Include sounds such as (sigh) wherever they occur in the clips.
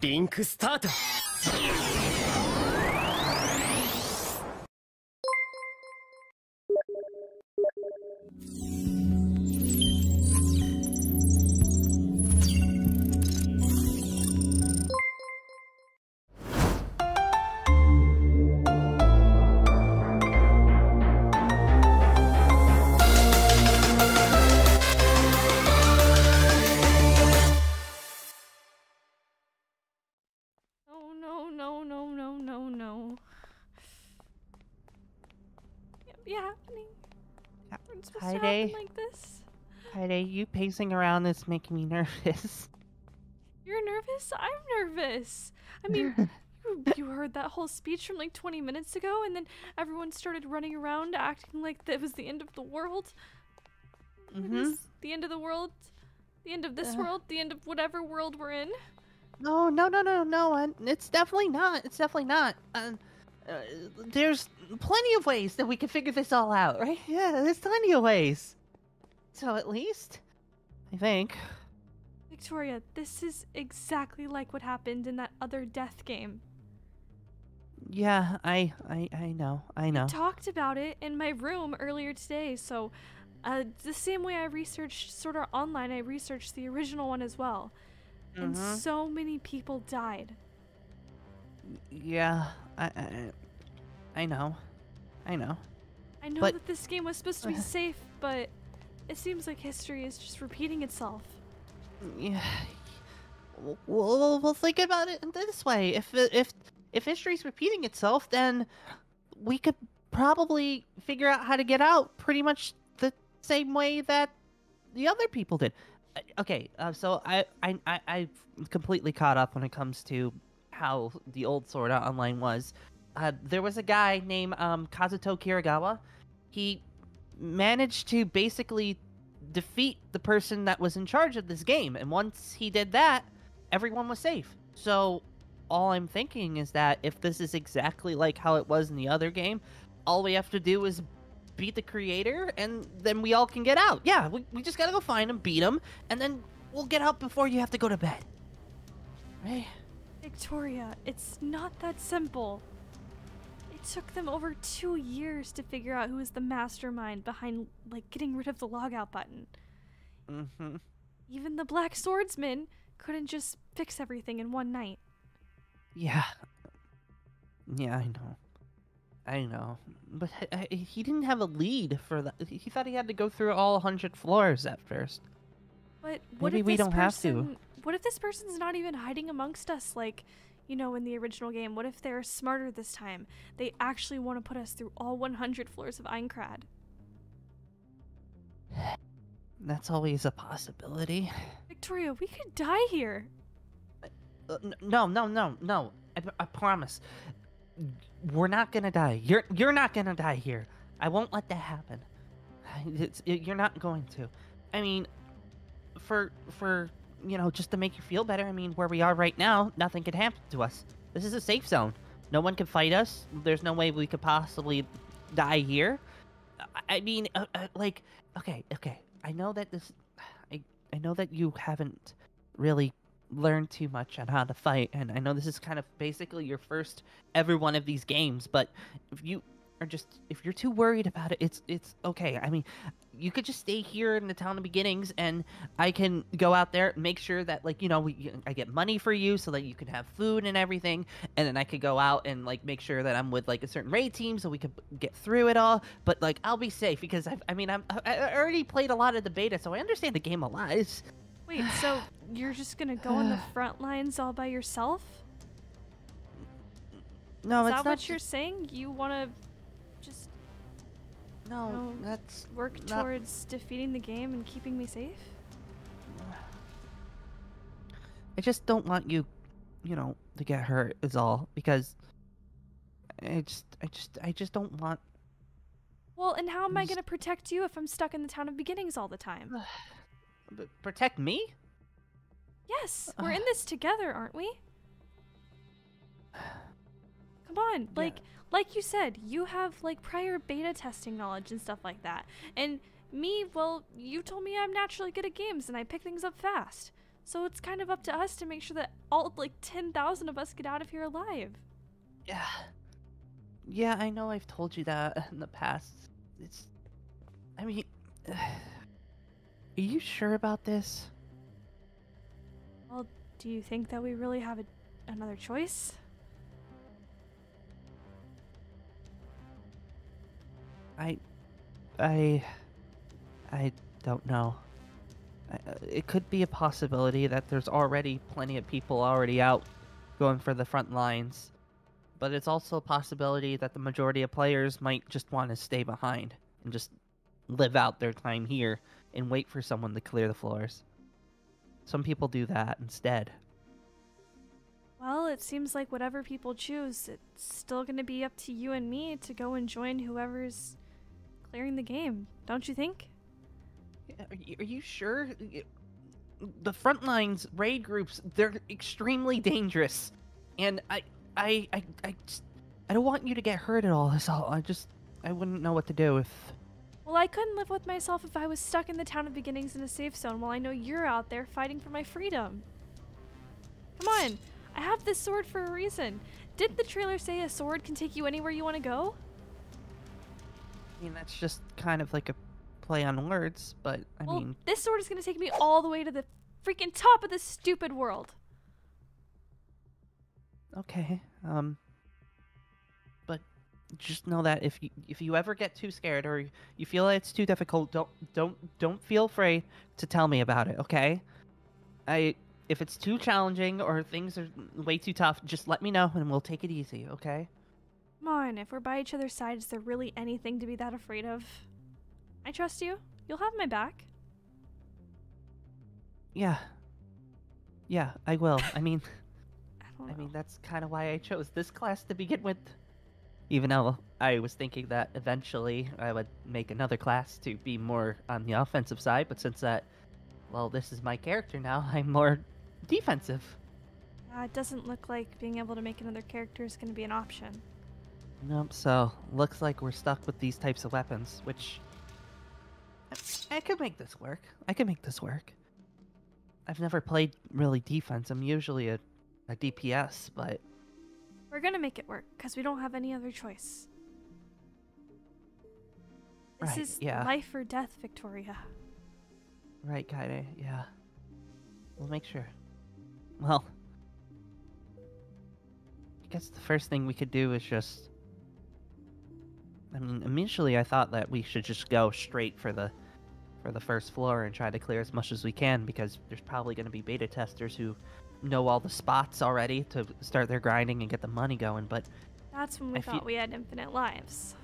リンクスタート。Be happening. Ha- We're supposed hi, to Day. happen like this. Heide, you pacing around is making me (laughs) nervous. You're nervous? I'm nervous. I mean, (laughs) you, you heard that whole speech from like 20 minutes ago, and then everyone started running around acting like that was the end of the world. Mhm. is the end of the world. The end of this Uh. world. The end of whatever world we're in. No, no, no, no, no. It's definitely not. It's definitely not. Uh, uh, there's plenty of ways that we can figure this all out, right? Yeah, there's plenty of ways. So at least, I think. Victoria, this is exactly like what happened in that other death game. Yeah, I, I, I know, I know. We talked about it in my room earlier today. So, uh, the same way I researched sort of online, I researched the original one as well. And Mhm. so many people died. Yeah, I, I, I know, I know. I know But- that this game was supposed to be (laughs) safe, but it seems like history is just repeating itself. Yeah. We'll, we'll, we'll think about it in this way. If if if history's repeating itself, then we could probably figure out how to get out pretty much the same way that the other people did. Uh, Okay, uh, so I I I I've completely caught up when it comes to how the old Sword Art Online was. Uh, there was a guy named um, Kazuto Kirigaya. He managed to basically defeat the person that was in charge of this game. And once he did that, everyone was safe. So all I'm thinking is that if this is exactly like how it was in the other game, all we have to do is beat the creator and then we all can get out. Yeah, we, we just gotta go find him, beat him, and then we'll get out before you have to go to bed. Right? Victoria, it's not that simple. It took them over two years to figure out who was the mastermind behind, like, getting rid of the logout button. Mm-hmm. Even the Black Swordsman couldn't just fix everything in one night. Yeah. Yeah, I know. I know. But h- h- he didn't have a lead for that. He thought he had to go through all 100 floors at first. But what Maybe if we don't have to. What if this person's not even hiding amongst us like, you know, in the original game? What if they're smarter this time? They actually want to put us through all 100 floors of Aincrad That's always a possibility. Victoria, we could die here. Uh, no, no, no, no. I, I promise. We're not gonna die. You're you're not gonna die here. I won't let that happen. (sighs) It's, it, you're not going to. I mean, for for you know, just to make you feel better. I mean, where we are right now, nothing could happen to us. This is a safe zone. No one can fight us. There's no way we could possibly die here. I- mean, uh, uh, like, okay, okay. I know that this, I I know that you haven't really learned too much on how to fight, and I know this is kind of basically your first ever one of these games. But if you are just if you're too worried about it, it's it's okay. I mean, you could just stay here in the town of beginnings, and I can go out there and make sure that like you know we I get money for you so that you can have food and everything, and then I could go out and like make sure that I'm with like a certain raid team so we could get through it all. But like I'll be safe because I've, I mean I'm I already played a lot of the beta, so I understand the game a lot. It's, Wait, so you're just gonna go on the (sighs) front lines all by yourself? no, Is it's that not what you're saying? You wanna just no, no, that's work towards defeating the game and keeping me safe? I just don't want you, you know, to get hurt is all because I just I just I just don't want Well, and how am I gonna protect you if I'm stuck in the town of beginnings all the time? b- protect me. Yes, we're in this together, aren't we? On, like like you said, you have like prior beta testing knowledge and stuff like that. And me, well, you told me I'm naturally good at games and I pick things up fast. So it's kind of up to us to make sure that all like 10,000 of us get out of here alive. Yeah. Yeah, I know I've told you that (laughs) in the past. It's. I mean. (sighs) are you sure about this? Well, do you think that we really have a, another choice? I. I. I don't know. Uh, it could be a possibility that there's already plenty of people already out going for the front lines. But it's also a possibility that the majority of players might just want to stay behind and just live out their time here and wait for someone to clear the floors. Some people do that instead. Well, it seems like whatever people choose, it's still going to be up to you and me to go and join whoever's clearing the game, don't you think? Are you, are you sure? The front lines raid groups, they're extremely dangerous. And I I I I just I don't want you to get hurt at all. That's all. I just I wouldn't know what to do if Well, I couldn't live with myself if I was stuck in the town of beginnings in a safe zone while I know you're out there fighting for my freedom. Come on. I have this sword for a reason. Didn't the trailer say a sword can take you anywhere you want to go? I mean that's just kind of like a play on words, but I well, mean this sword is going to take me all the way to the freaking top of this stupid world. Okay. Um but just know that if you if you ever get too scared or you feel like it's too difficult, don't don't don't feel afraid to tell me about it, okay? I if it's too challenging or things are way too tough, just let me know and we'll take it easy, okay? Come on, if we're by each other's side, is there really anything to be that afraid of? I trust you. You'll have my back. Yeah. Yeah, I will. I mean, (laughs) I don't I mean that's kind of why I chose this class to begin with. Even though I was thinking that eventually I would make another class to be more on the offensive side, but since that, well, this is my character now, (laughs) I'm more defensive. Uh, it doesn't look like being able to make another character is going to be an option. Nope, so looks like we're stuck with these types of weapons, which. I, I could make this work. I could make this work. I've never played really defense. I'm usually a, a DPS, but We're going to make it work because we don't have any other choice. This Right, is yeah. life or death, Victoria. Right, Kyedae, yeah. We'll make sure. Well, I guess the first thing we could do is just. I mean, initially I thought that we should just go straight for the for the first floor and try to clear as much as we can because there's probably going to be beta testers who know all the spots already to start their grinding and get the money going. But That's when we I thought we had infinite lives.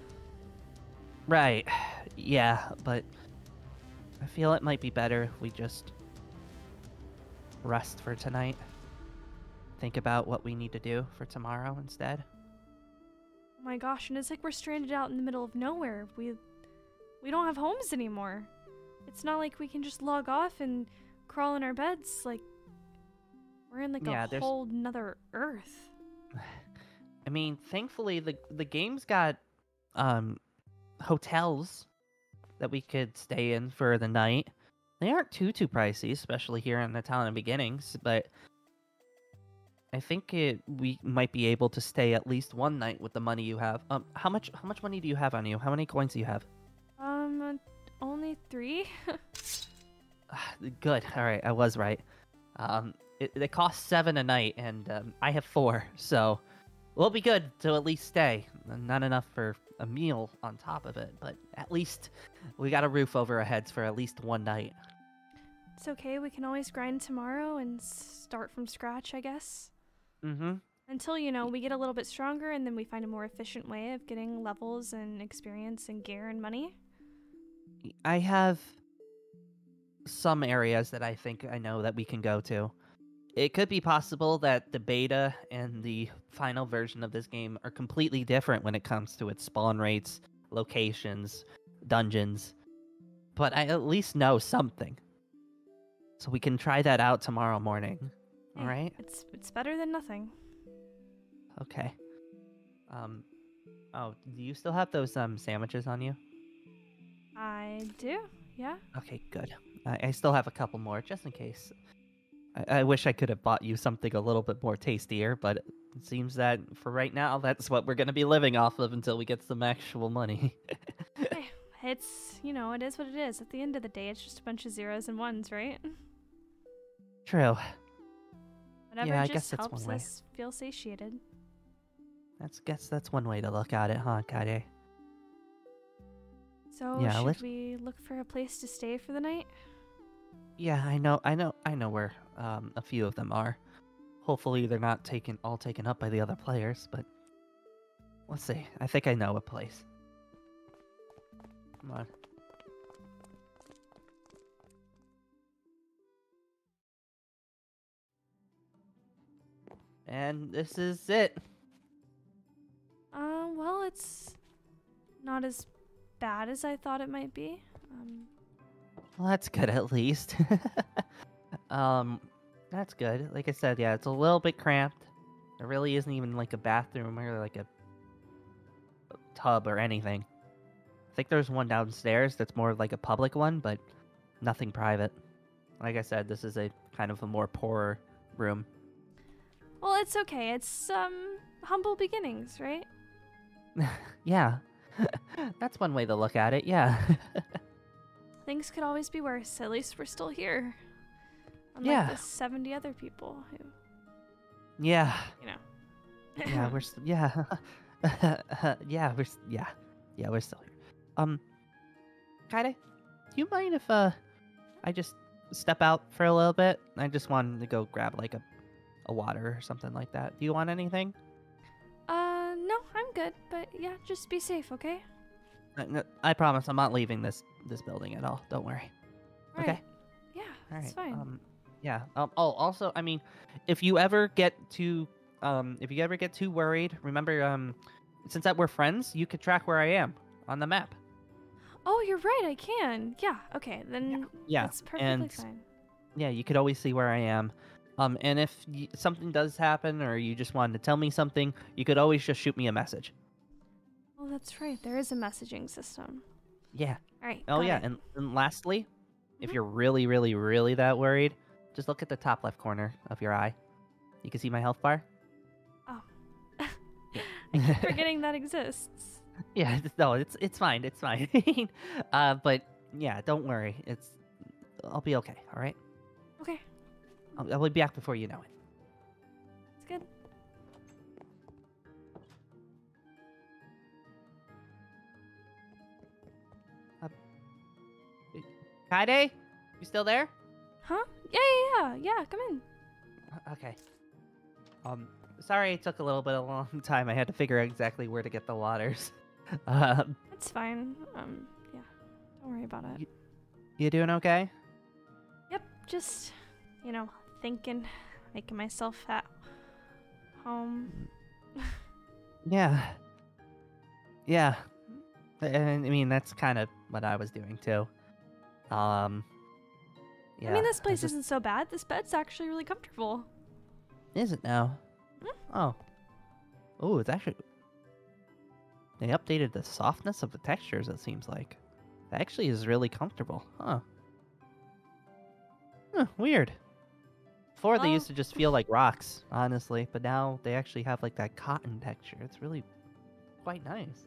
right, (sighs) yeah, but I feel it might be better if we just rest for tonight. Think about what we need to do for tomorrow instead. My gosh, and it's like we're stranded out in the middle of nowhere. We we don't have homes anymore. It's not like we can just log off and crawl in our beds like we're in like Yeah, a there's- whole nother earth. (sighs) I mean, thankfully the the game's got um hotels that we could stay in for the night. They aren't too too pricey, especially here in the town of beginnings, but I think it we might be able to stay at least one night with the money you have. Um how much how much money do you have on you? How many coins do you have? Um uh, only 3? Ah, Good. All right, I was right. Um, it, it costs seven a night, and um, I have four, so we'll be good to at least stay. Not enough for a meal on top of it, but at least we got a roof over our heads for at least one night. it's okay. We can always grind tomorrow and start from scratch, I guess. Mm-hmm. Until, you know, we get a little bit stronger and then we find a more efficient way of getting levels and experience and gear and money. I have some areas that I think I know that we can go to. It could be possible that the beta and the final version of this game are completely different when it comes to its spawn rates, locations, dungeons. But I at least know something. So we can try that out tomorrow morning. All right? It's it's better than nothing. Okay. Um Oh, do you still have those um sandwiches on you? I do. Yeah. Okay, good. I, I still have a couple more just in case. I, I wish I could have bought you something a little bit more tastier, but it seems that for right now, that's what we're gonna be living off of until we get some actual money. (laughs) Eh, it's, you know, it is what it is. At the end of the day, it's just a bunch of zeros and ones, right? True. Whatever Yeah, I just guess that's helps one way. us feel satiated. That's guess that's one way to look at it, huh, Kyedae? So Yeah, should let's- we look for a place to stay for the night? Yeah, I know, I know, I know where um, a few of them are. Hopefully, they're not taken all taken up by the other players, but let's see. I think I know a place. Come on. And this is it. Uh, well, it's not as bad as I thought it might be. Um, Well, that's good at least. (laughs) um, that's good. Like I said, yeah, it's a little bit cramped. There really isn't even like a bathroom or like a tub or anything. I think there's one downstairs that's more like a public one, but nothing private. Like I said, this is a kind of a more poorer room. Well, it's okay. It's um humble beginnings, right? (laughs) yeah. (laughs) that's one way to look at it, yeah. (laughs) Things could always be worse. At least we're still here. Unlike Yeah. the 70 other people who, yeah. you know. yeah, we're st- yeah, yeah, we're s- yeah, yeah, we're still here. Um, Kyedae, do you mind if uh, I just step out for a little bit? I just wanted to go grab like a, a water or something like that. Do you want anything? Uh, no, I'm good. But yeah, just be safe, okay? Uh, no, I promise, I'm not leaving this this building at all. Don't worry. Okay. Right. Yeah, All that's right. fine. Um, yeah. Um. Oh, also, I mean, if you ever get too, um, if you ever get too worried, remember, um, since that we're friends, you could track where I am on the map. oh, you're right. I can. Yeah. Okay. Then Yeah. that's perfectly and fine. yeah, you could always see where I am. Um, and if y- something does happen or you just wanted to tell me something, you could always just shoot me a message. Oh, that's right. There is a messaging system. Yeah. All right. Oh yeah. it. And, and lastly, if Mhm. you're really, really, really that worried, just look at the top left corner of your eye. You can see my health bar. Oh. (laughs) I keep (laughs) forgetting that exists. yeah. No, it's it's fine. It's fine. (laughs) uh, but yeah, don't worry. It's I'll be okay. All right. Okay. I'll, I'll be back before you know it. It's good. Kyedae, you still there? Huh? Yeah, yeah, yeah. Yeah. Come in. Uh, Okay. Um, sorry it took a little bit of a long (laughs) time. I had to figure out exactly where to get the waters. (laughs) um, It's fine. Um. Yeah. Don't worry about it. Y- you doing okay? Yep. Just, you know, thinking, making myself at home. Yeah. Yeah. And I mean that's kind of what I was doing too. Um. Yeah. I mean, this place just, isn't so bad. This bed's actually really comfortable. is it now? Hmm? Oh. Oh, it's actually. They updated the softness of the textures. It seems like. It actually is really comfortable. Huh. Huh. Weird. Before they Well- used to just feel like rocks, honestly, but now they actually have like that cotton texture. It's really quite nice.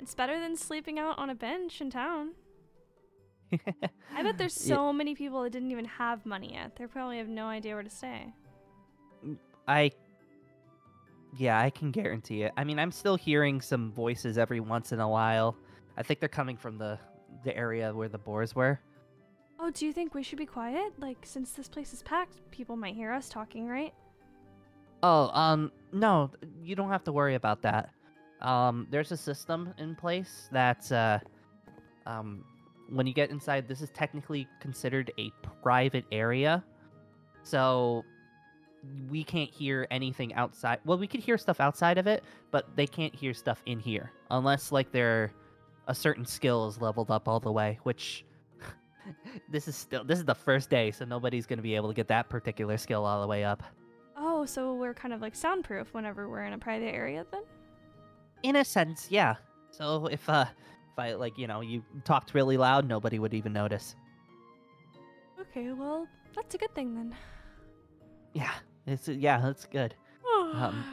It's better than sleeping out on a bench in town. (laughs) I bet there's Yeah. so many people that didn't even have money yet. They probably have no idea where to stay. I Yeah, I can guarantee it. I mean, I'm still hearing some voices every once in a while. I think they're coming from the the area where the boars were. Oh, do you think we should be quiet? Like, since this place is packed, people might hear us talking, right? Oh, um no, you don't have to worry about that. Um there's a system in place that uh um when you get inside this is technically considered a private area. So we can't hear anything outside. Well, we could hear stuff outside of it, but they can't hear stuff in here unless like they're a certain skill is leveled up all the way, which (laughs) this is still this is the first day, so nobody's going to be able to get that particular skill all the way up. Oh, so we're kind of like soundproof whenever we're in a private area then? In a sense, yeah. So if uh if I like, you know, you talked really loud, nobody would even notice. Okay, well, that's a good thing then. Yeah, it's yeah, that's good. (sighs) Um,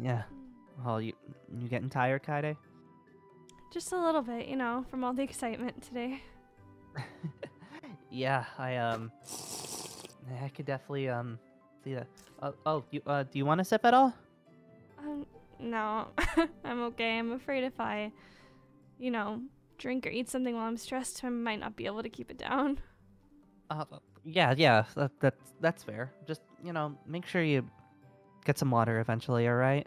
Yeah. Oh, you you getting tired, Kyedae? Just a little bit, you know, from all the (laughs) excitement today. (laughs) yeah, I um, I could definitely um see that. Oh, oh, you uh, do you want to sip at all? Um, no, (laughs) I'm okay. I'm afraid if I, you know, drink or eat something while I'm stressed, I might not be able to keep it down. Uh, yeah, yeah, that, that's that's fair. Just you know, make sure you get some water eventually. All right.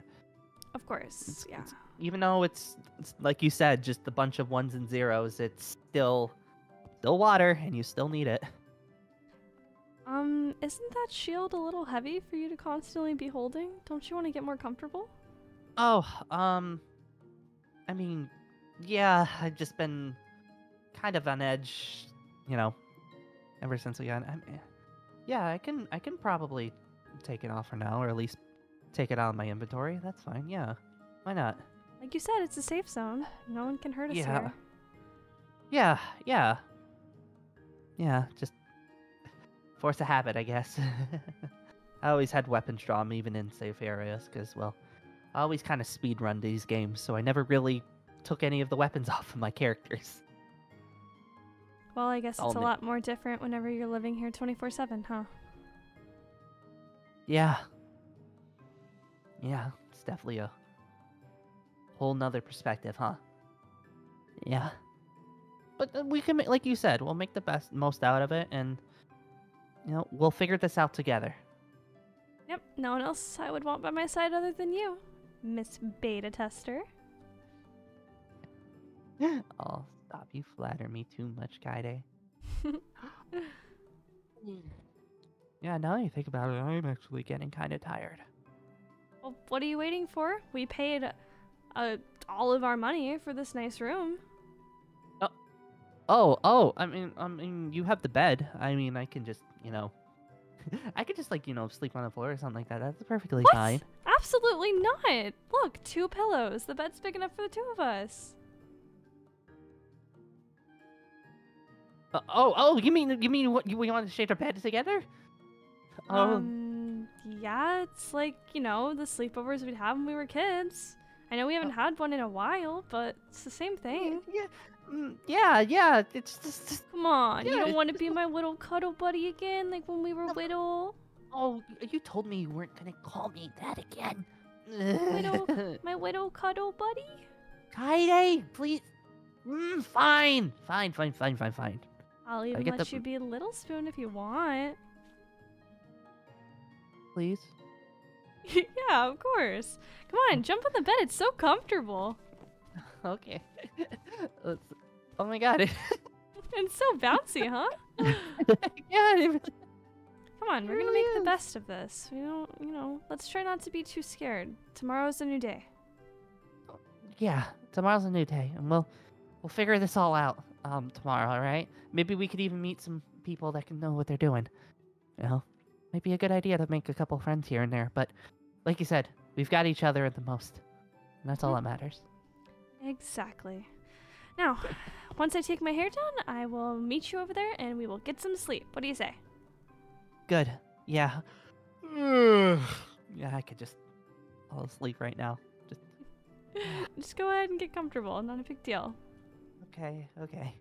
Of course, It's- yeah. it's- Even though it's, it's like you said, just a bunch of ones and zeros, it's still still water, and you still need it. (laughs) Um, isn't that shield a little heavy for you to constantly be holding? Don't you want to get more comfortable? Oh, um, I mean, yeah, I've just been kind of on edge, you know, ever since we got. I mean, yeah, I can, I can probably take it off for now, or at least take it out of my inventory. That's fine. Yeah, why not? Like you said, it's a safe zone. No one can hurt us Yeah. here. Yeah, yeah, yeah. Just force a habit, I guess. (laughs) I always had weapons drawn, even in safe areas, because well, I always kind of speed run these games, so I never really took any of the weapons (laughs) off of my characters. Well, I guess All it's a mi- lot more different whenever you're living here 24 7, huh? Yeah. Yeah, it's definitely a whole nother perspective, huh? Yeah. But uh, we can, ma- like you said, we'll make the best most out of it, and you know, we'll figure this out together. Yep, no one else I would want by my side other than you, Miss Beta Tester. (laughs) Oh, stop! You flatter me too much, Kyedae. (laughs) Yeah, now that you think about it, I'm actually getting kind of tired. Well, what are you waiting for? We paid uh, all of our money for this nice room. Oh, oh, I mean, I mean, you have the bed. I mean, I can just, you know, (laughs) I could just like, you know, sleep on the floor or something like that. That's perfectly What? fine. Absolutely not. Look, two pillows. The bed's big enough for the two of us. Uh, oh, oh, you mean, you mean what? You we want to share a bed together? Oh, Um, yeah, it's like, you know, the sleepovers we'd have when we were kids. I know we haven't had one in a while, but it's the same thing. yeah, mm, yeah, yeah. It's just, just- Come on, you don't want to be my little cuddle buddy again, like when we were little? oh, you told me you weren't gonna call me that again. Little- (laughs) My little cuddle buddy? Kyedae, please. Mm, fine, fine, fine, fine, fine, fine. I'll even get let the- you be a Little Spoon if you want. Please. (laughs) yeah, of course. Come on, jump on the bed. It's so comfortable. (laughs) Okay. Let's- oh my god. (laughs) And so bouncy, huh? (laughs) yeah, it really- Come on, we're gonna make the best of this. We don't, you know, let's try not to be too scared. Tomorrow's a new day. yeah. Tomorrow's a new day, and we'll we'll figure this all out um tomorrow. All right. Maybe we could even meet some people that can know what they're doing. You know, might be a good idea to make a couple friends here and there. But like you said, we've got each other at the most, and that's all that matters. Exactly. Now, once I take my hair down, I will meet you over there and we will get some sleep. What do you say? Good. Yeah. (sighs) yeah, I could just fall asleep right now. Just (laughs) Just go ahead and get comfortable. Not a big deal. okay, okay.